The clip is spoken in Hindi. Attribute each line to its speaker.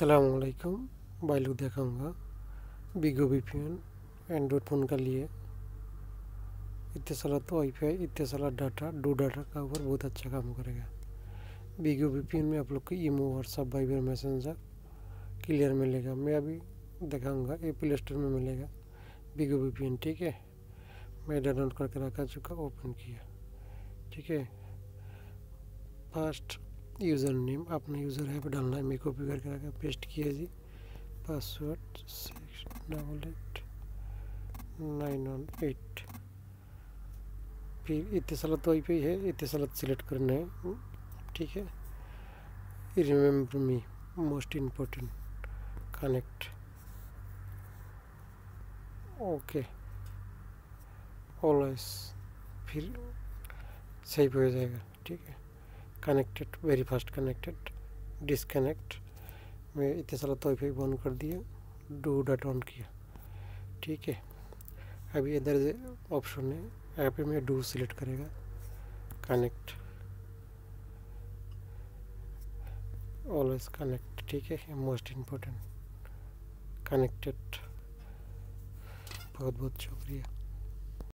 Speaker 1: असलकुम भाई लोग दिखाऊँगा बिगो वी एंड्रॉयड फ़ोन का लिए। इतने साल तो वाईफाई इतने साल डाटा डो डाटा का ऊपर बहुत अच्छा काम करेगा। बिगो वी में आप लोग को imo WhatsApp Viber Messenger clear मिलेगा। मैं अभी दिखाऊँगा, ये प्ले स्टोर में मिलेगा। बिगो वी ठीक है? मैं डाउनलोड करके रखा चुका ओपन किया। ठीक है? फ़र्स्ट यूज़र नेम अपना यूज़र है डालना है मैं कॉपी करके रखा पेस्ट किया जी। Password six double eight nine one eight फिर इतने साल तो पे है, इतने साल सिलेक्ट करना है, ठीक है? Remember me most important connect okay always फिर सही हो जाएगा, ठीक है? Connected very fast connected disconnect मैं इतने सारा तो बंद कर दिया डू डाटा ऑन किया। ठीक है? अभी इधर ऑप्शन है यहाँ पे मैं डू सिलेक्ट करेगा कनेक्ट ऑलवेज कनेक्ट ठीक है? मोस्ट इम्पोर्टेंट कनेक्टेड बहुत बहुत शुक्रिया।